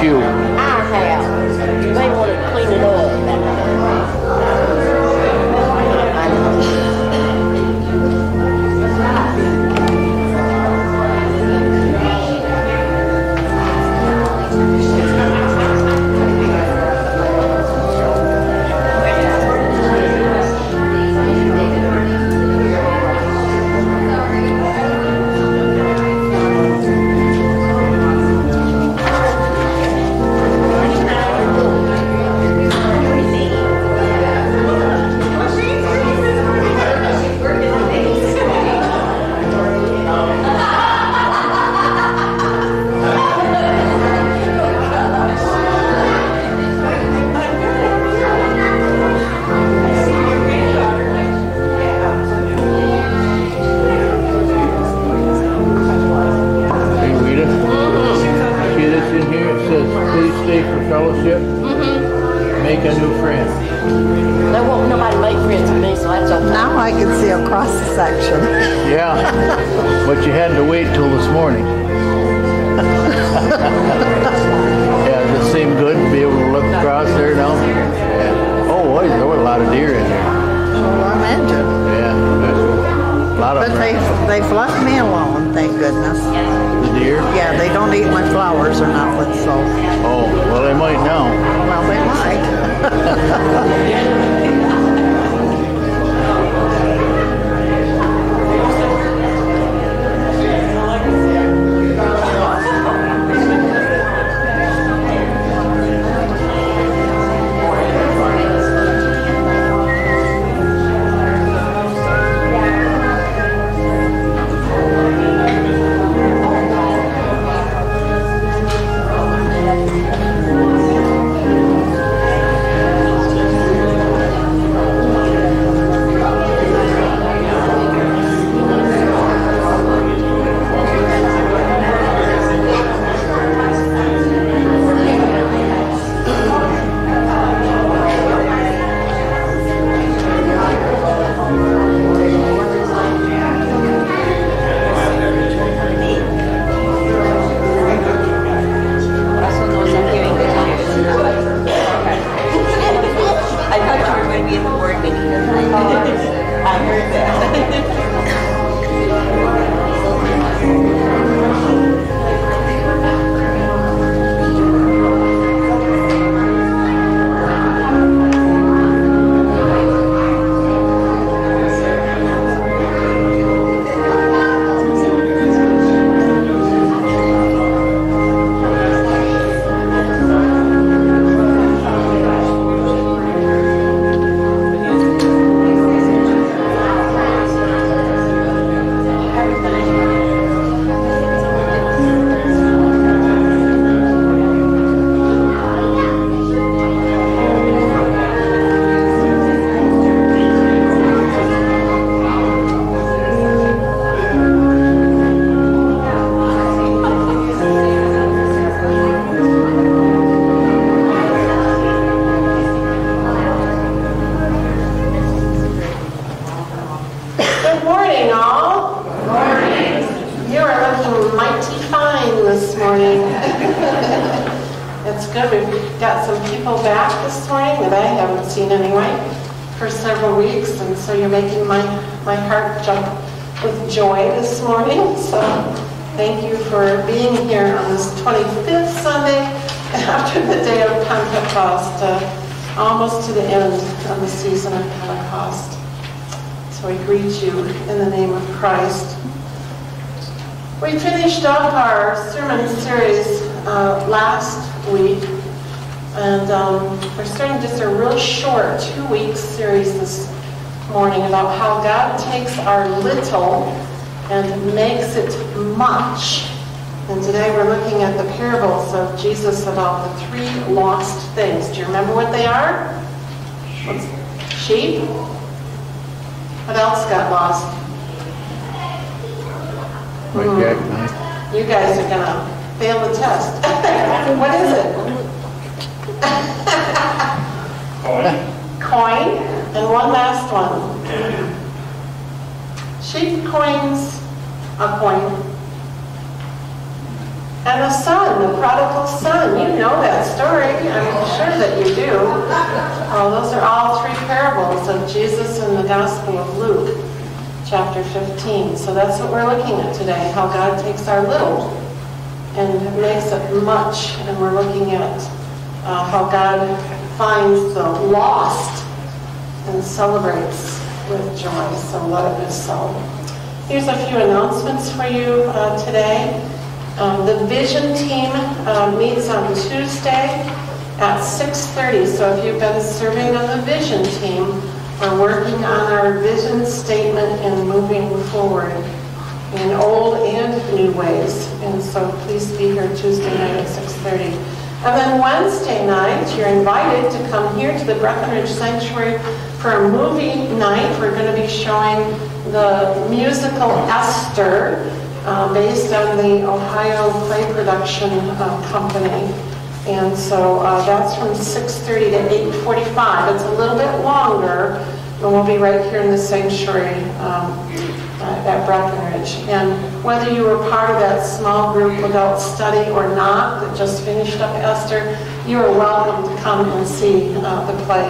pew. I have. Got some people back this morning that I haven't seen anyway for several weeks, and so you're making my, my heart jump with joy this morning. So thank you for being here on this 25th Sunday after the day of Pentecost, uh, almost to the end of the season of Pentecost. So I greet you in the name of Christ. We finished up our sermon series uh, last week, and um, we're starting just a real short two-week series this morning about how God takes our little and makes it much. And today we're looking at the parables of Jesus about the three lost things. Do you remember what they are? What's, sheep? What else got lost? Hmm. You guys are gonna fail the test. What is it? Coin, Coin. and one last one. Sheep coins, a coin. And the son, the prodigal son, you know that story. I'm sure that you do. Oh, those are all three parables of Jesus in the Gospel of Luke, chapter 15. So that's what we're looking at today, how God takes our little and makes it much. And we're looking at uh, how God finds the lost and celebrates with joy. So let it be so. Here's a few announcements for you uh, today. Um, the vision team uh, meets on Tuesday at 6.30. So if you've been serving on the vision team, we're working on our vision statement and moving forward in old and new ways. And so please be here Tuesday night at 6.30. And then Wednesday night, you're invited to come here to the Breckenridge Sanctuary for a movie night. We're going to be showing the musical Esther uh, based on the Ohio Play Production uh, Company. And so uh, that's from 6.30 to 8.45. It's a little bit longer, and we'll be right here in the sanctuary um, at Breckenridge. And whether you were part of that small group adult study or not that just finished up Esther, you are welcome to come and see uh, the play.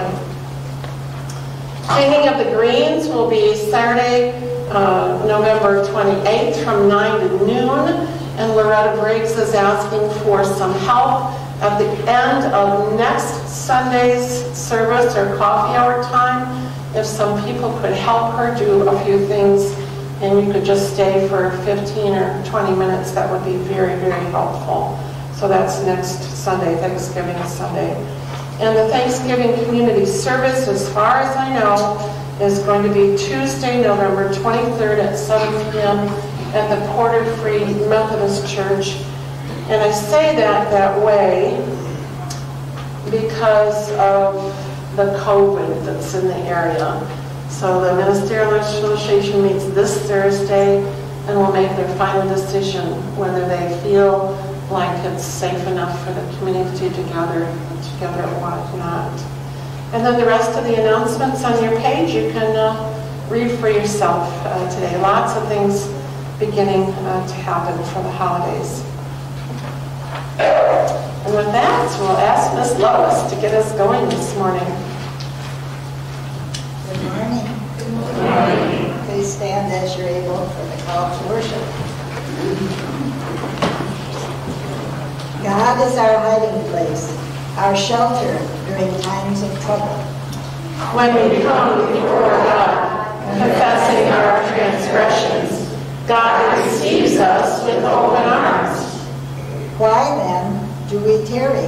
Painting of the Greens will be Saturday, uh, November 28th from 9 to noon. And Loretta Briggs is asking for some help at the end of next Sunday's service or coffee hour time. If some people could help her do a few things and you could just stay for 15 or 20 minutes, that would be very, very helpful. So that's next Sunday, Thanksgiving Sunday. And the Thanksgiving community service, as far as I know, is going to be Tuesday, November 23rd at 7 p.m. at the Porter Free Methodist Church. And I say that that way because of the COVID that's in the area. So the Ministerial Association meets this Thursday and will make their final decision whether they feel like it's safe enough for the community to gather together or whatnot. And then the rest of the announcements on your page you can uh, read for yourself uh, today. Lots of things beginning uh, to happen for the holidays. And with that, we'll ask Miss Lois to get us going this morning. Good morning. Good morning. Please stand as you're able for the call to worship. God is our hiding place, our shelter during times of trouble. When we come before God, confessing our transgressions, God receives us with open arms. Why then do we tarry?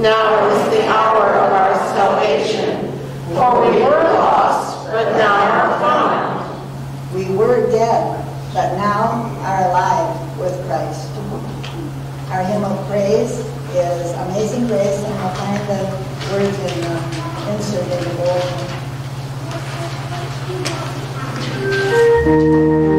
Now is the hour of our salvation. For we were lost, but now are found. We were dead, but now are alive with Christ. Our hymn of praise is Amazing Grace, and I'll find the words in the insert in the bulletin.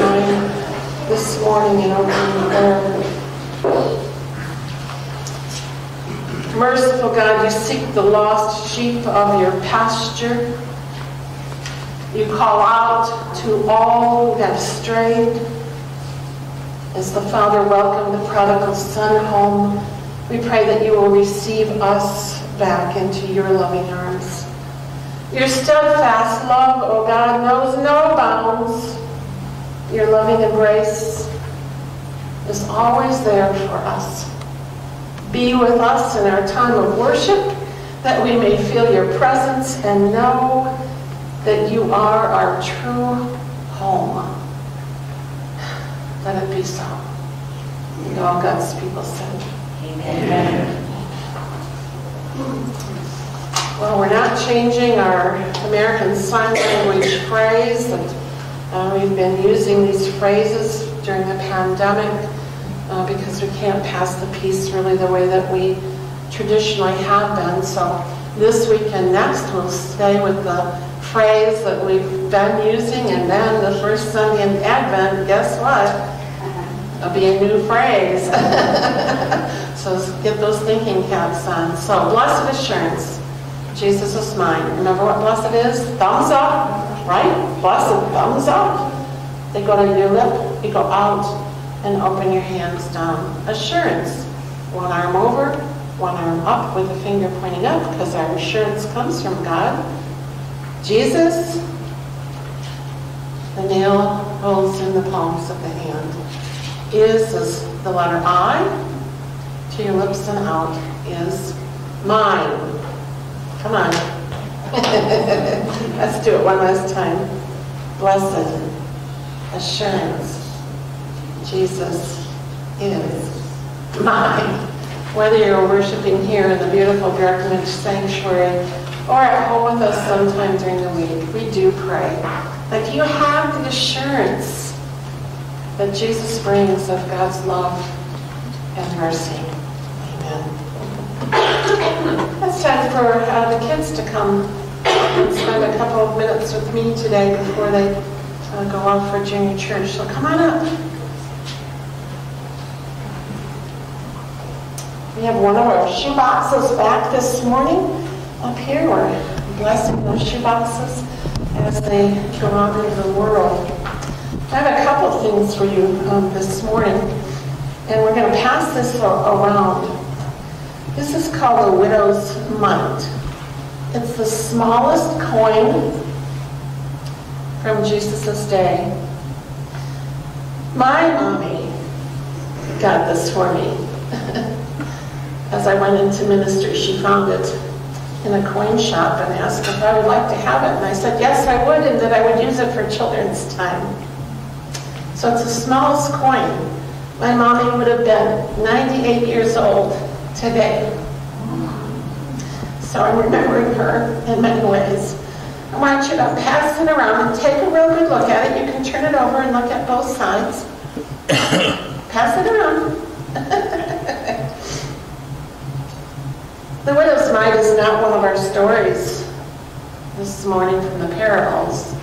Mine this morning in opening prayer. Merciful God, you seek the lost sheep of your pasture. You call out to all who have strayed. As the Father welcomed the prodigal son home, we pray that you will receive us back into your loving arms. Your steadfast love, O oh God, knows no bounds. Your loving embrace is always there for us. Be with us in our time of worship, that we may feel your presence and know that you are our true home. Let it be so. And all God's people said. Amen. Well, we're not changing our American Sign Language phrase. Uh, we've been using these phrases during the pandemic uh, because we can't pass the peace really the way that we traditionally have been. So this week and next we'll stay with the phrase that we've been using and then the first Sunday in Advent, guess what? It'll be a new phrase. so get those thinking caps on. So blessed assurance. Jesus is mine. Remember what blessed is? Thumbs up, right? Blessed, thumbs up. They go to your lip, you go out and open your hands down. Assurance. One arm over, one arm up with the finger pointing up because our assurance comes from God. Jesus, the nail holes in the palms of the hand. Is is the letter I to your lips and out is mine. Come on. Let's do it one last time. Blessed assurance. Jesus is mine. Whether you're worshiping here in the beautiful Breckenridge Sanctuary or at home with us sometime during the week, we do pray that you have the assurance that Jesus brings of God's love and mercy. Amen. It's time for uh, the kids to come spend a couple of minutes with me today before they uh, go off for junior church. So come on up. We have one of our shoe boxes back this morning up here. We're blessing those shoe boxes as they go out into the world. I have a couple things for you um, this morning, and we're going to pass this around. This is called a widow's mite. It's the smallest coin from Jesus' day. My mommy got this for me. As I went into ministry, she found it in a coin shop and asked if I would like to have it. And I said, yes, I would, and that I would use it for children's time. So it's the smallest coin. My mommy would have been 98 years old today. So I'm remembering her in many ways. I want you to pass it around and take a real good look at it. You can turn it over and look at both sides. pass it around. the widow's mite is not one of our stories this morning from the parables,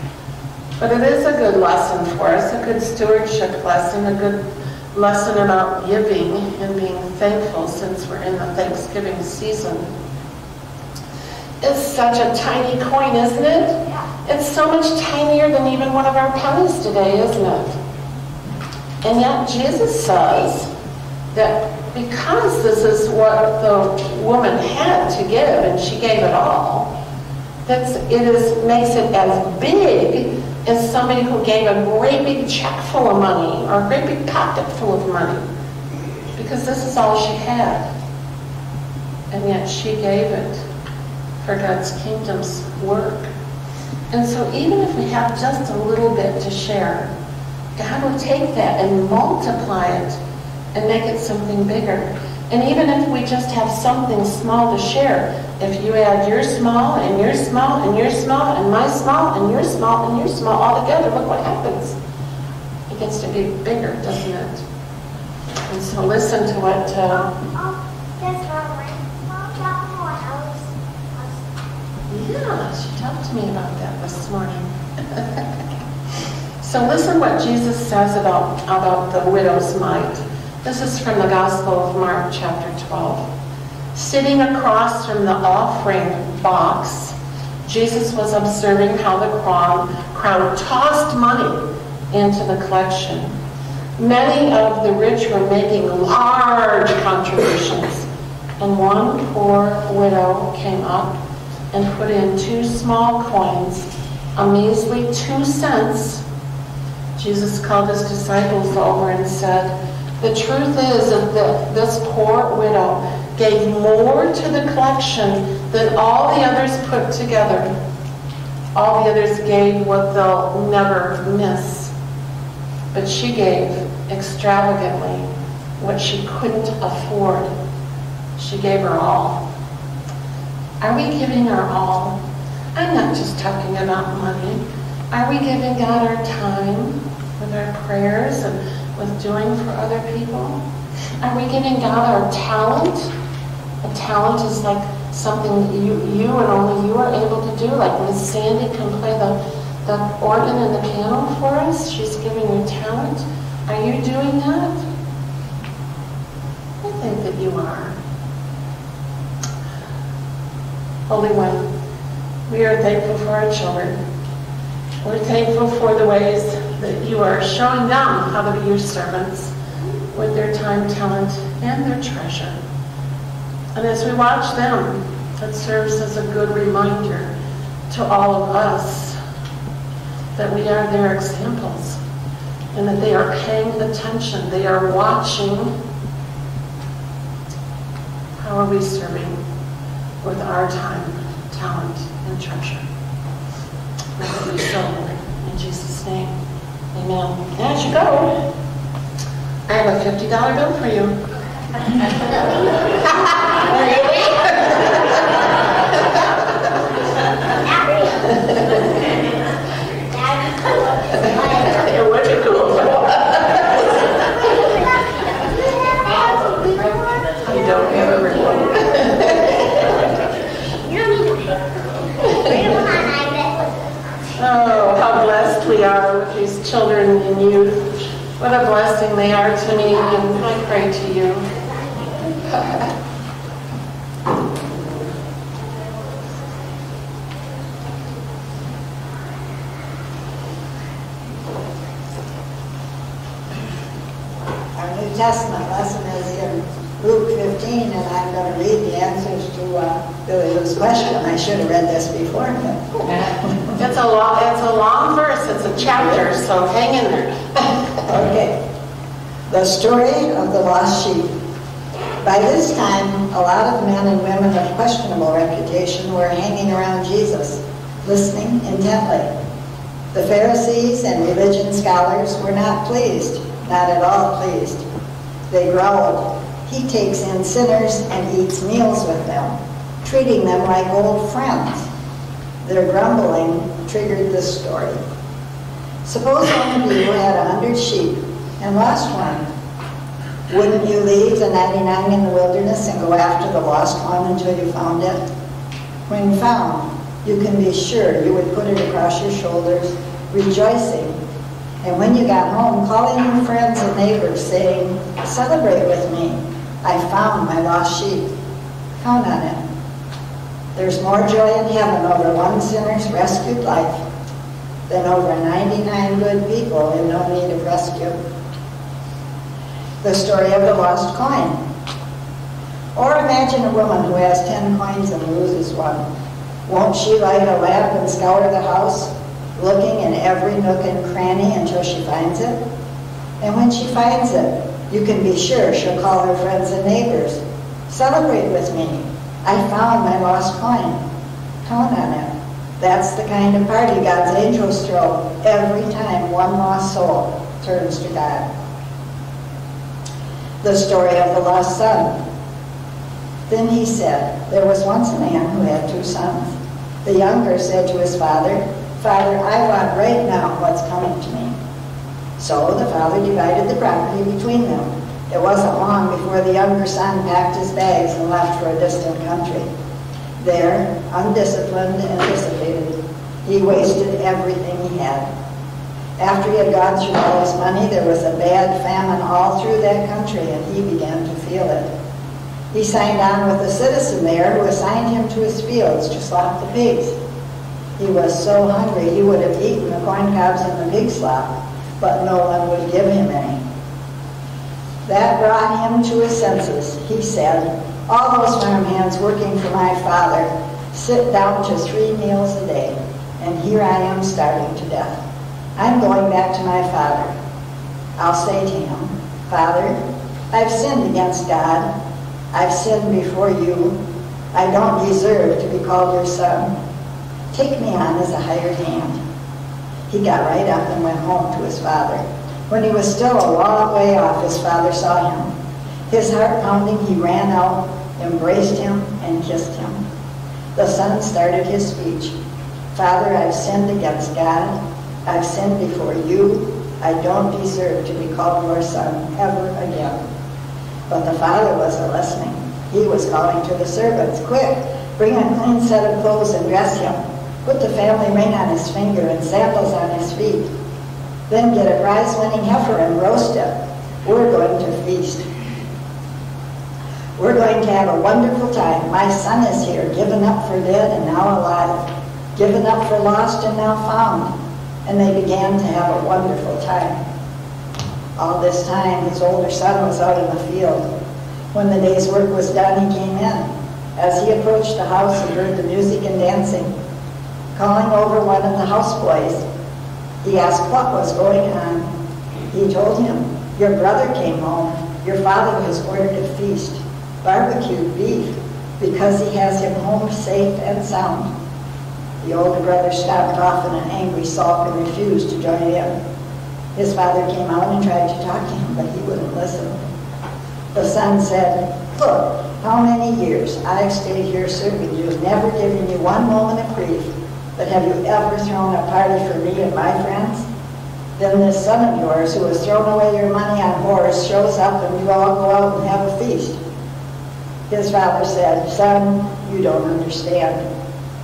but it is a good lesson for us, a good stewardship lesson, a good lesson about giving and being thankful since we're in the Thanksgiving season. It's such a tiny coin, isn't it? It's so much tinier than even one of our pennies today, isn't it? And yet Jesus says that because this is what the woman had to give, and she gave it all, that it is makes it as big as somebody who gave a great big check full of money or a great big pocket full of money. Because this is all she had. And yet she gave it for God's kingdom's work. And so even if we have just a little bit to share, God will take that and multiply it and make it something bigger. And even if we just have something small to share, if you add your small and your small and your small and my small and your small and your small all together, look what happens. It gets to be bigger, doesn't it? And so listen to what uh, Yeah, she talked to me about that this morning. so listen what Jesus says about, about the widow's mite. This is from the Gospel of Mark, chapter 12. Sitting across from the offering box, Jesus was observing how the crowd, crowd tossed money into the collection. Many of the rich were making large contributions, and one poor widow came up and put in two small coins, a measly two cents. Jesus called his disciples over and said, The truth is that this poor widow gave more to the collection than all the others put together. All the others gave what they'll never miss. But she gave extravagantly what she couldn't afford. She gave her all. Are we giving our all? I'm not just talking about money. Are we giving God our time with our prayers and with doing for other people? Are we giving God our talent? A talent is like something you, you and only you are able to do. Like Miss Sandy can play the, the organ and the piano for us. She's giving you talent. Are you doing that? I think that you are. Holy One, we are thankful for our children. We're thankful for the ways that you are showing them how to be your servants with their time, talent, and their treasure. And as we watch them, it serves as a good reminder to all of us that we are their examples and that they are paying attention. They are watching. How are we serving? With our time, talent, and treasure. Let it be so, in Jesus' name. Amen. And As you go, I have a $50 bill for you. it would be cool. I don't ever remember. Oh, how blessed we are with these children and youth. What a blessing they are to me, and I pray to you. Our New Testament lesson is in Luke 15, and I'm going to read the answers to uh, Billie Lou's question. I should have read this before. It's a long, it's a long verse, it's a chapter, so hang in there. Okay. The story of the lost sheep. By this time, a lot of men and women of questionable reputation were hanging around Jesus, listening intently. The Pharisees and religion scholars were not pleased, not at all pleased. They growled, He takes in sinners and eats meals with them, treating them like old friends. Their grumbling triggered this story. Suppose one of you had a hundred sheep and lost one. Wouldn't you leave the 99 in the wilderness and go after the lost one until you found it? When found, you can be sure you would put it across your shoulders, rejoicing. And when you got home, calling your friends and neighbors, saying, Celebrate with me. I found my lost sheep. Count on it. There's more joy in heaven over one sinner's rescued life than over 99 good people in no need of rescue. The story of the lost coin. Or imagine a woman who has 10 coins and loses one. Won't she light a lamp and scour the house, looking in every nook and cranny until she finds it? And when she finds it, you can be sure she'll call her friends and neighbors. Celebrate with me. I found my lost coin. Count on it. That's the kind of party God's angels throw every time one lost soul turns to God. The story of the lost son. Then he said, There was once a man who had two sons. The younger said to his father, Father, I want right now what's coming to me. So the father divided the property between them. It wasn't long before the younger son packed his bags and left for a distant country. There, undisciplined and dissipated, he wasted everything he had. After he had gone through all his money, there was a bad famine all through that country, and he began to feel it. He signed on with a citizen there who assigned him to his fields to slop the pigs. He was so hungry he would have eaten the corn cobs and the pig slop, but no one would give him any. That brought him to his senses. He said, all those farm hands working for my father sit down to three meals a day, and here I am starving to death. I'm going back to my father. I'll say to him, Father, I've sinned against God. I've sinned before you. I don't deserve to be called your son. Take me on as a hired hand. He got right up and went home to his father. When he was still a long way off, his father saw him. His heart pounding, he ran out, embraced him, and kissed him. The son started his speech. Father, I've sinned against God. I've sinned before you. I don't deserve to be called your son ever again. But the father wasn't listening. He was calling to the servants, quick, bring a clean set of clothes and dress him. Put the family ring on his finger and sandals on his feet. Then get a prize-winning heifer and roast it. We're going to feast. We're going to have a wonderful time. My son is here, given up for dead and now alive, given up for lost and now found. And they began to have a wonderful time. All this time, his older son was out in the field. When the day's work was done, he came in. As he approached the house, he heard the music and dancing. Calling over one of the houseboys, he asked what was going on. He told him, your brother came home. Your father has ordered a feast barbecued beef because he has him home safe and sound. The older brother stopped off in an angry sulk and refused to join in. His father came out and tried to talk to him, but he wouldn't listen. The son said, Look, how many years I've stayed here serving you, never giving you one moment of grief, but have you ever thrown a party for me and my friends? Then this son of yours, who has thrown away your money on whores, shows up and you all go out and have a feast. His father said, Son, you don't understand.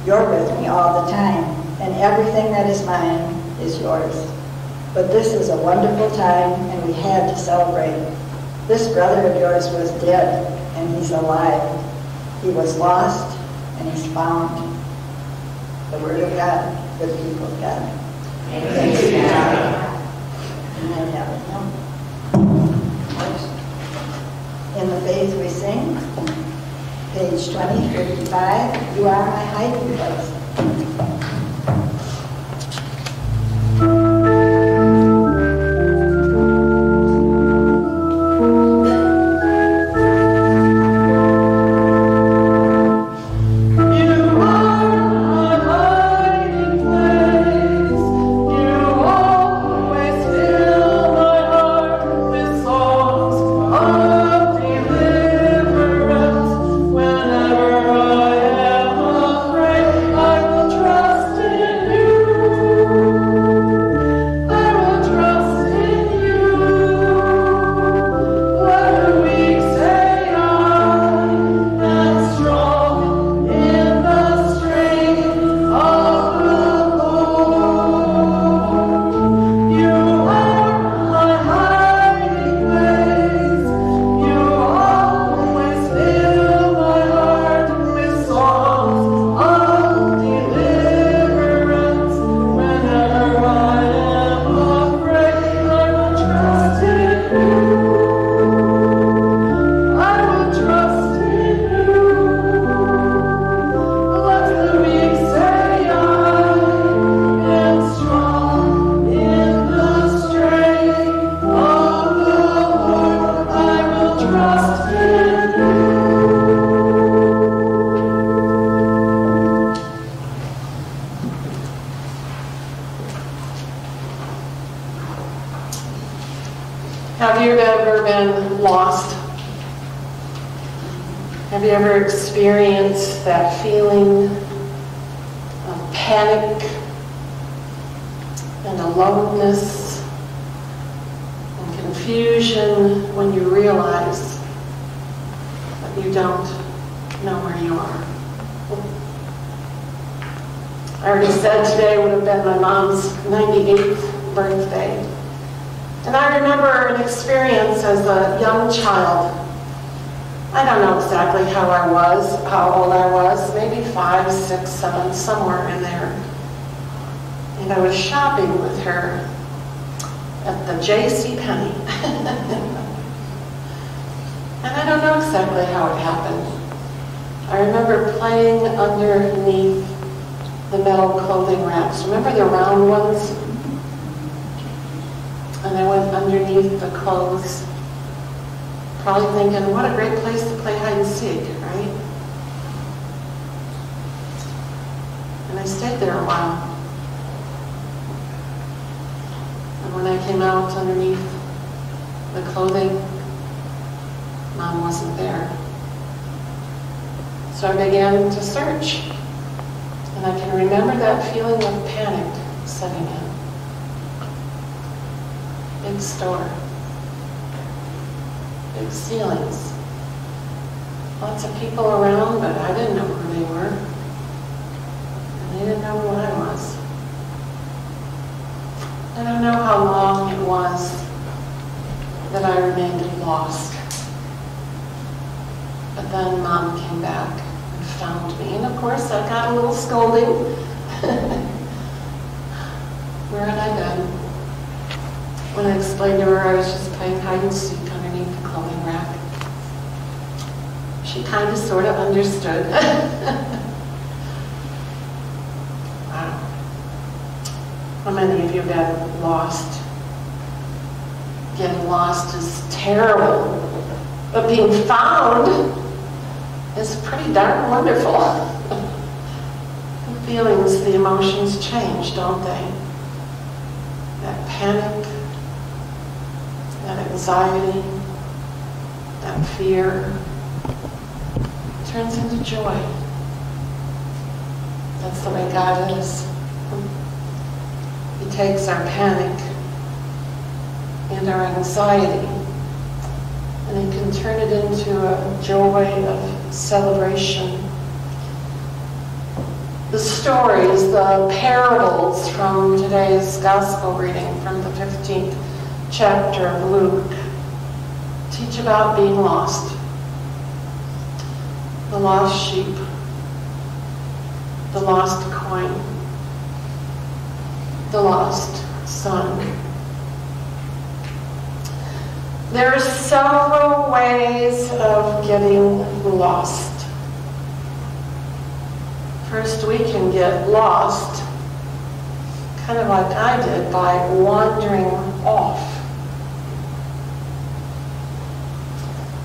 You're with me all the time, and everything that is mine is yours. But this is a wonderful time, and we had to celebrate. This brother of yours was dead, and he's alive. He was lost, and he's found. The Word of God, the people of God. Thanks be to God. And I have it. In the faith we sing, page 20, 55, You Are My Hiding Place. Child. I don't know exactly how I was, how old I was, maybe five, six, seven, somewhere in there. And I was shopping with her at the J.C. Penney. and I don't know exactly how it happened. I remember playing underneath the metal clothing racks. Remember the round ones? And I went underneath the clothes, probably thinking, what a great place to play hide and seek, right? And I stayed there a while. And when I came out underneath the clothing, mom wasn't there. So I began to search. And I can remember that feeling of panic setting in. Big store. Big ceilings. Lots of people around, but I didn't know who they were. And they didn't know who I was. I don't know how long it was that I remained lost. But then mom came back and found me. And of course, I got a little scolding. Where had I been? When I explained to her I was just playing hide and seek underneath the clothing rack. She kind of sort of understood. wow. How many of you have been lost? Getting lost is terrible. But being found is pretty darn wonderful. the feelings, the emotions change, don't they? That panic, that anxiety, that fear turns into joy. That's the way God is. He takes our panic and our anxiety and he can turn it into a joy of celebration. The stories, the parables from today's gospel reading from the 15th chapter of Luke teach about being lost. The lost sheep, the lost coin, the lost son. There are several ways of getting lost. First, we can get lost, kind of like I did, by wandering off.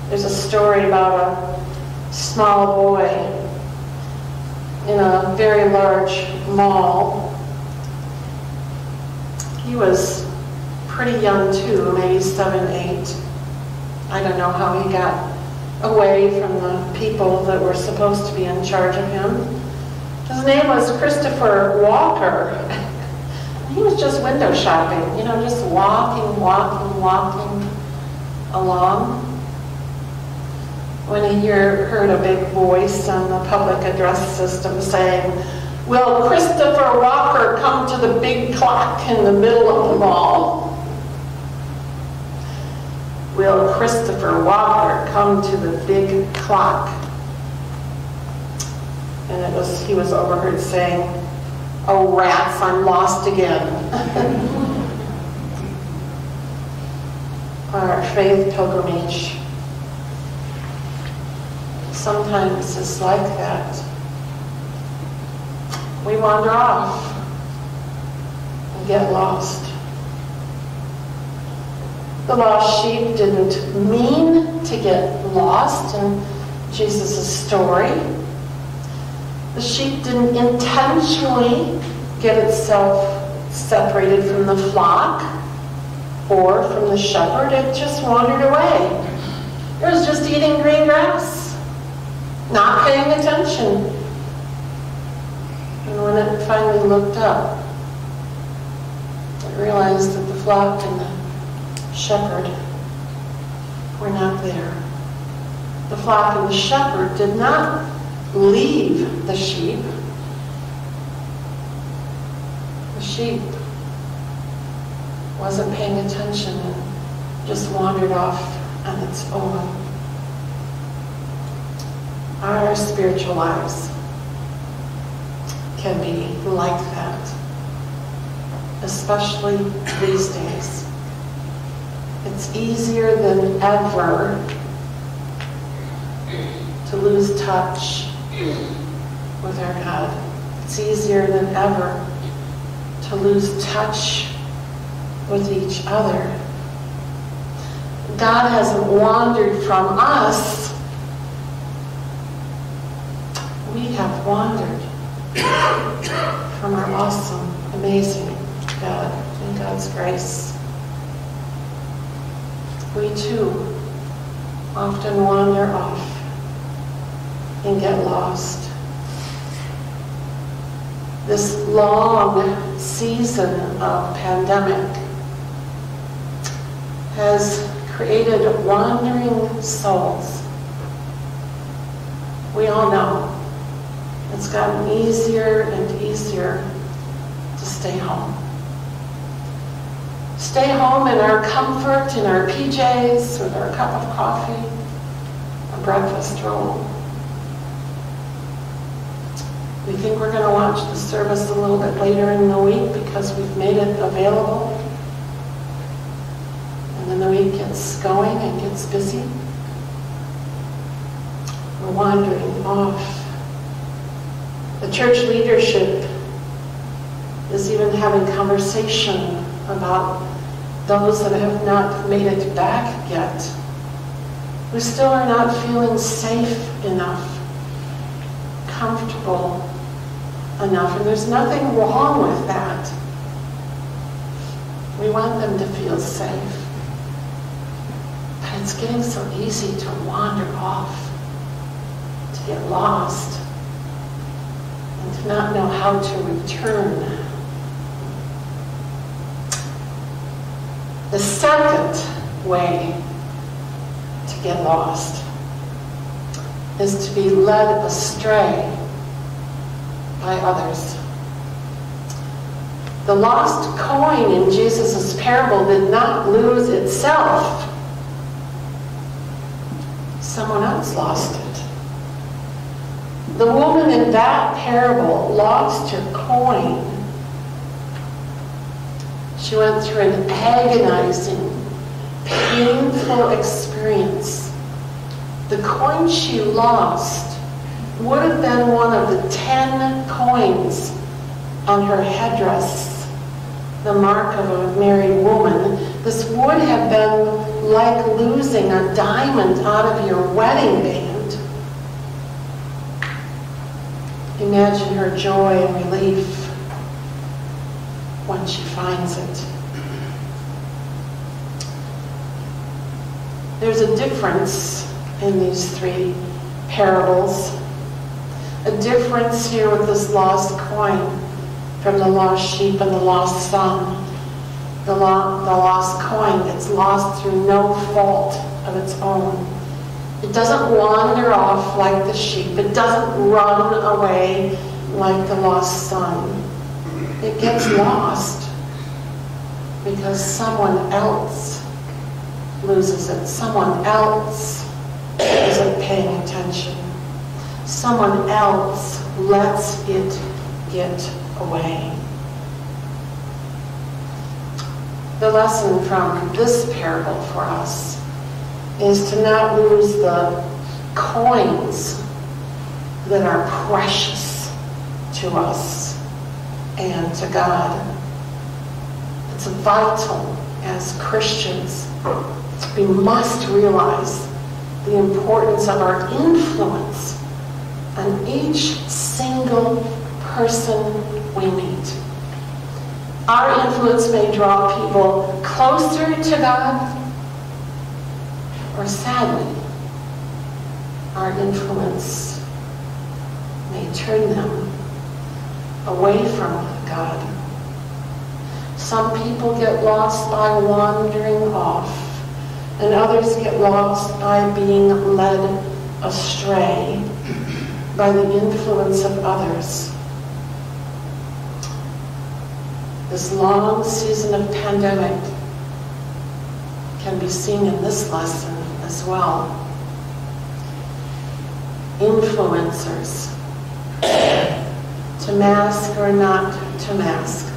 There's a story about a small boy in a very large mall. He was pretty young too, maybe seven, eight. I don't know how he got away from the people that were supposed to be in charge of him. His name was Christopher Walker. he was just window shopping, you know, just walking, walking, walking along. When he heard a big voice on the public address system saying, Will Christopher Walker come to the big clock in the middle of the mall? will Christopher Walker come to the big clock? And it was he was overheard saying, Oh rats, I'm lost again. Our faith pilgrimage sometimes is like that. We wander off and get lost. The lost sheep didn't mean to get lost in Jesus' story. The sheep didn't intentionally get itself separated from the flock or from the shepherd. It just wandered away. It was just eating green grass, not paying attention. And when it finally looked up, it realized that the flock and the shepherd were not there. The flock and the shepherd did not leave the sheep. The sheep wasn't paying attention and just wandered off on its own. Our spiritual lives can be like that, especially these days. It's easier than ever to lose touch with our God. It's easier than ever to lose touch with each other. God hasn't wandered from us. We have wandered from our awesome, amazing God and God's grace. We too often wander off and get lost. This long season of pandemic has created wandering souls. We all know it's gotten easier and easier to stay home. Stay home in our comfort, in our PJs, with our cup of coffee, a breakfast roll. We think we're going to watch the service a little bit later in the week because we've made it available. And then the week gets going and gets busy. We're wandering off. The church leadership is even having conversation about those that have not made it back yet, who still are not feeling safe enough, comfortable enough. And there's nothing wrong with that. We want them to feel safe. But it's getting so easy to wander off, to get lost, not know how to return. The second way to get lost is to be led astray by others. The lost coin in Jesus' parable did not lose itself. Someone else lost it. The woman in that parable lost her coin. She went through an agonizing, painful experience. The coin she lost would have been one of the ten coins on her headdress, the mark of a married woman. This would have been like losing a diamond out of your wedding band. Imagine her joy and relief when she finds it. There's a difference in these three parables. A difference here with this lost coin from the lost sheep and the lost son. The, lo- the lost coin gets lost through no fault of its own. It doesn't wander off like the sheep. It doesn't run away like the lost son. It gets lost because someone else loses it. Someone else isn't paying attention. Someone else lets it get away. The lesson from this parable for us is to not lose the coins that are precious to us and to God. It's vital as Christians. We must realize the importance of our influence on each single person we meet. Our influence may draw people closer to God, or sadly, our influence may turn them away from God. Some people get lost by wandering off, and others get lost by being led astray by the influence of others. this long season of pandemic can be seen in this lesson as well. Influencers. To mask or not to mask.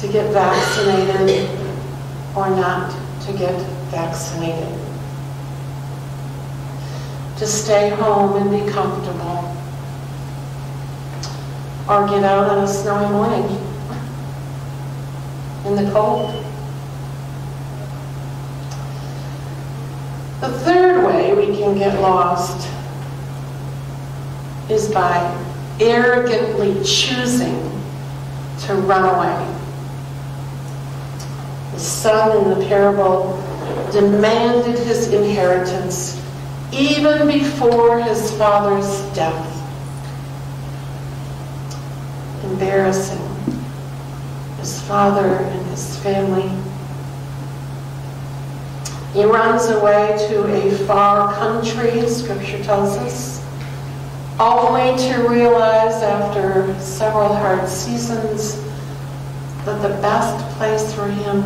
To get vaccinated or not to get vaccinated. To stay home and be comfortable. Or get out on a snowy morning in the cold. The third way we can get lost is by arrogantly choosing to run away. The son in the parable demanded his inheritance even before his father's death. Embarrassing. His father and his family he runs away to a far country, scripture tells us, only to realize after several hard seasons that the best place for him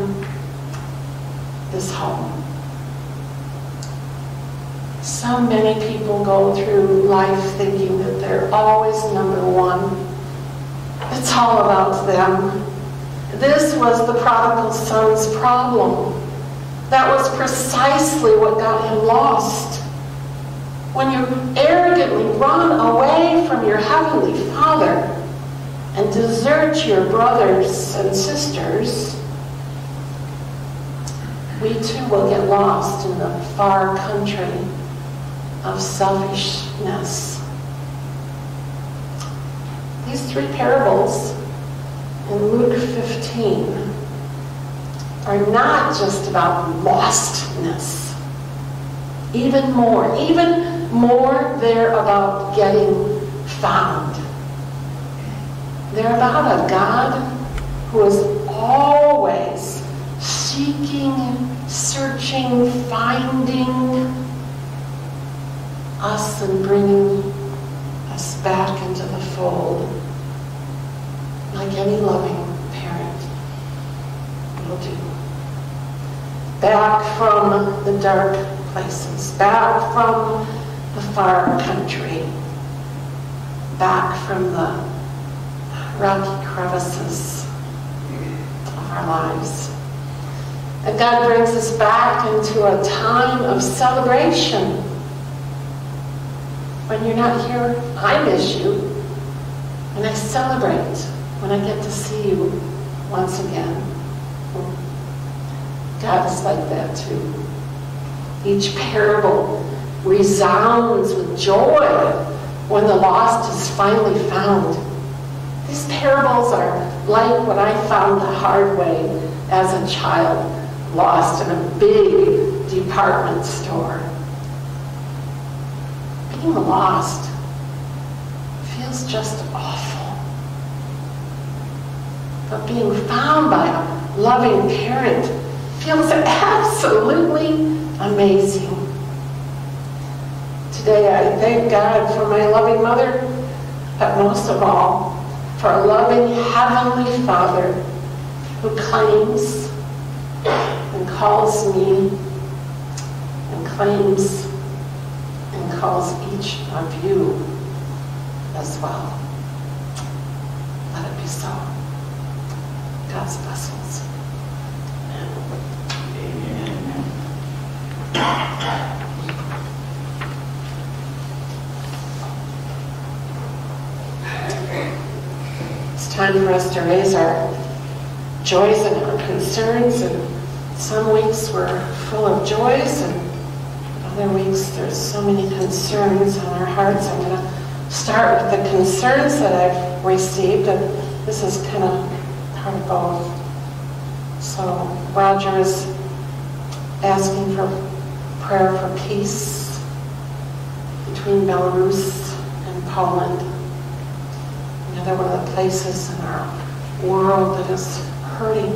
is home. So many people go through life thinking that they're always number one. It's all about them. This was the prodigal son's problem. That was precisely what got him lost. When you arrogantly run away from your heavenly Father and desert your brothers and sisters, we too will get lost in the far country of selfishness. These three parables in Luke 15 are not just about lostness. Even more, even more, they're about getting found. They're about a God who is always seeking, searching, finding us and bringing us back into the fold like any loving parent will do back from the dark places, back from the far country, back from the rocky crevices of our lives. And God brings us back into a time of celebration. When you're not here, I miss you. And I celebrate when I get to see you once again. God is like that too. Each parable resounds with joy when the lost is finally found. These parables are like what I found the hard way as a child, lost in a big department store. Being lost feels just awful. But being found by a loving parent feels absolutely amazing. Today I thank God for my loving mother, but most of all, for a loving Heavenly Father who claims and calls me and claims and calls each of you as well. Let it be so. God's blessings. It's time for us to raise our joys and our concerns. And some weeks we're full of joys, and other weeks there's so many concerns on our hearts. I'm going to start with the concerns that I've received, and this is kind of part of both. So Roger is asking for prayer for peace between Belarus and Poland. Another one of the places in our world that is hurting.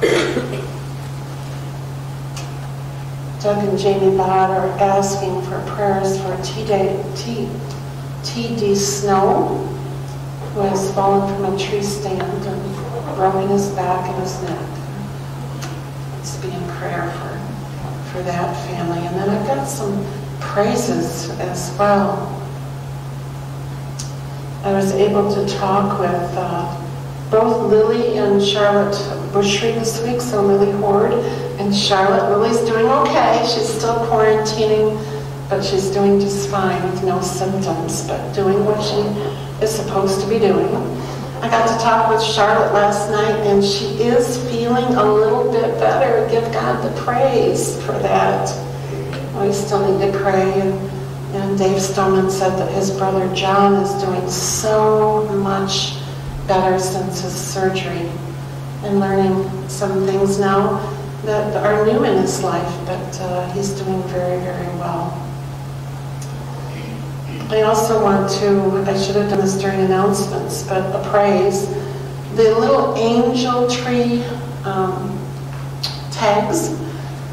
Doug and Jamie Bott are asking for prayers for TD, T, Snow who has fallen from a tree stand and broken his back and his neck. Prayer for, for that family. And then I've got some praises as well. I was able to talk with uh, both Lily and Charlotte Bushry this week, so Lily Horde and Charlotte. Lily's doing okay. She's still quarantining, but she's doing just fine with no symptoms, but doing what she is supposed to be doing. I got to talk with Charlotte last night, and she is feeling a little bit better. Give God the praise for that. We still need to pray. And, and Dave Stoneman said that his brother John is doing so much better since his surgery and learning some things now that are new in his life, but uh, he's doing very, very well. I also want to, I should have done this during announcements, but a praise. The little angel tree um, tags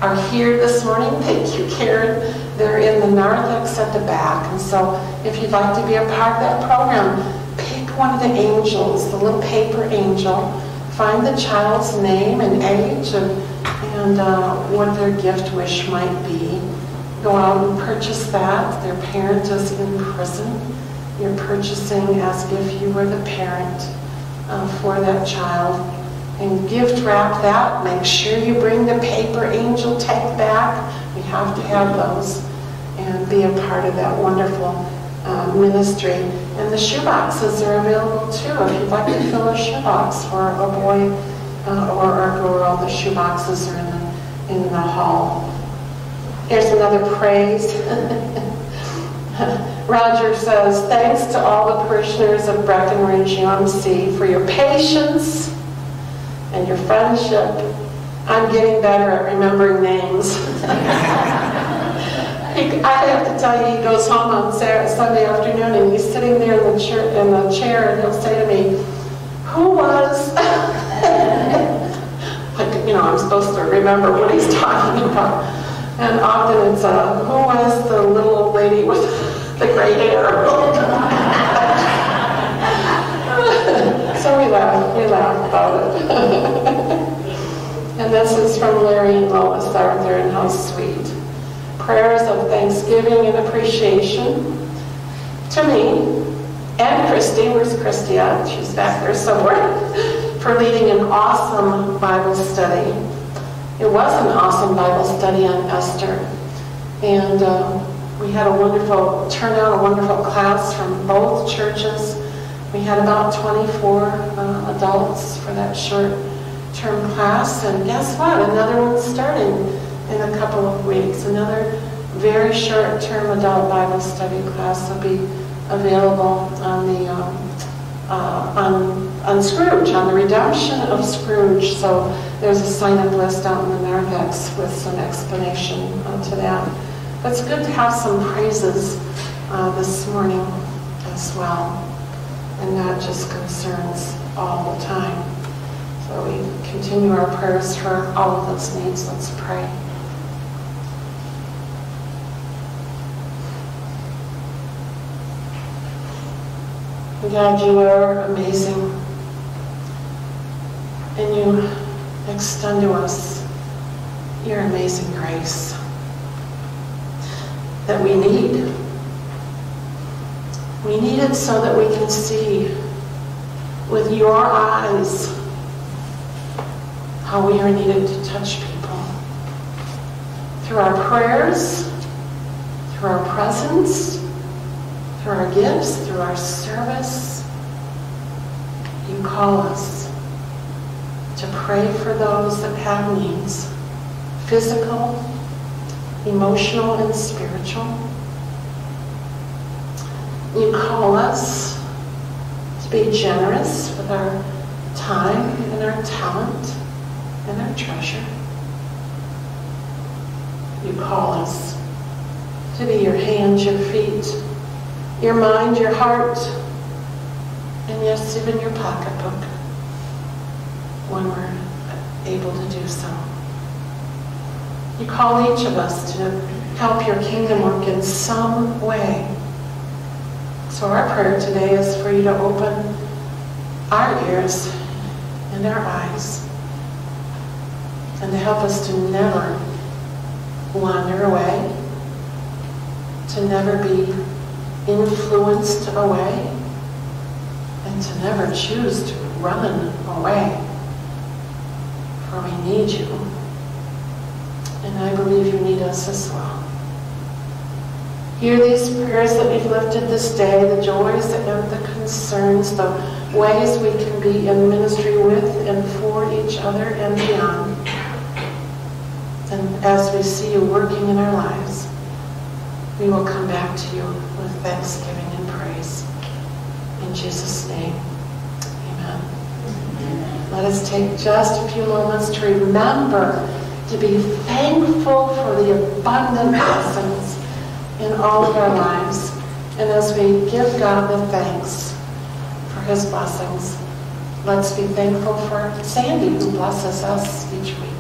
are here this morning. Thank you, Karen. They're in the narthex at the back. And so if you'd like to be a part of that program, pick one of the angels, the little paper angel, find the child's name and age and, and uh, what their gift wish might be. Go out and purchase that. Their parent is in prison. You're purchasing as if you were the parent uh, for that child. And gift wrap that. Make sure you bring the paper angel tag back. We have to have those and be a part of that wonderful uh, ministry. And the shoe boxes are available too. If you'd like to fill a shoe box for a boy uh, or a girl, the shoe boxes are in the, in the hall. Here's another praise. Roger says, thanks to all the parishioners of Breckenridge UMC for your patience and your friendship. I'm getting better at remembering names. I have to tell you, he goes home on Saturday, Sunday afternoon and he's sitting there in the, chair, in the chair and he'll say to me, who was, like, you know, I'm supposed to remember what he's talking about. And often it's, uh, who was the little lady with the gray hair? so we laugh, we laugh about it. and this is from Larry and Lois Arthur and how sweet prayers of thanksgiving and appreciation to me and Christy. Where's Christy at? She's back there somewhere. for leading an awesome Bible study. It was an awesome Bible study on Esther. And uh, we had a wonderful turnout, a wonderful class from both churches. We had about 24 uh, adults for that short term class. And guess what? Another one's starting in a couple of weeks. Another very short-term adult Bible study class will be available on the um, uh, on on Scrooge, on the redemption of Scrooge. So there's a sign-up list out in the narthex with some explanation to that. But it's good to have some praises uh, this morning as well, and not just concerns all the time. So we continue our prayers for all of those needs. Let's pray. God, you are amazing. And you extend to us your amazing grace that we need. We need it so that we can see with your eyes how we are needed to touch people. Through our prayers, through our presence, through our gifts, through our service. You call us to pray for those that have needs, physical, emotional, and spiritual. You call us to be generous with our time and our talent and our treasure. You call us to be your hands, your feet, your mind, your heart, and yes, even your pocketbook when we're able to do so. You call each of us to help your kingdom work in some way. So our prayer today is for you to open our ears and our eyes, and to help us to never wander away, to never be influenced away, and to never choose to run away. We need you. And I believe you need us as well. Hear these prayers that we've lifted this day, the joys and the concerns, the ways we can be in ministry with and for each other and beyond. And as we see you working in our lives, we will come back to you with thanksgiving and praise. In Jesus' name, amen. Let us take just a few moments to remember to be thankful for the abundant blessings in all of our lives. And as we give God the thanks for his blessings, let's be thankful for Sandy who blesses us each week.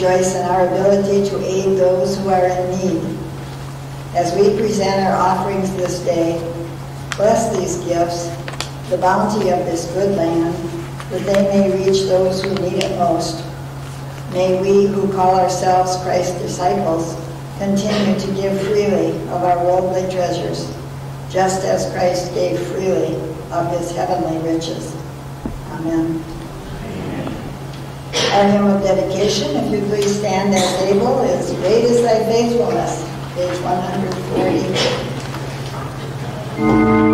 Rejoice in our ability to aid those who are in need. As we present our offerings this day, bless these gifts, the bounty of this good land, that they may reach those who need it most. May we who call ourselves Christ's disciples continue to give freely of our worldly treasures, just as Christ gave freely of his heavenly riches. Amen. Hymn of dedication, if you please stand as able, is Great is Thy Faithfulness, page 140.